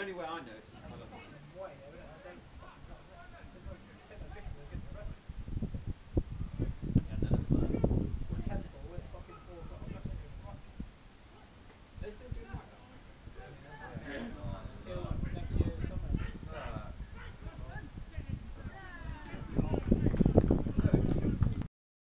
only way I know